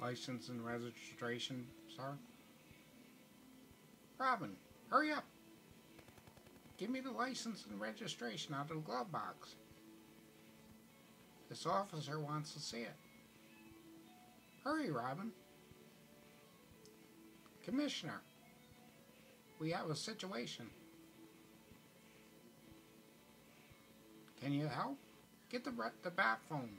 License and registration, sir? Robin, hurry up. Give me the license and registration out of the glove box. This officer wants to see it. Hurry, Robin. Commissioner, we have a situation. Can you help? Get the, the bat phone.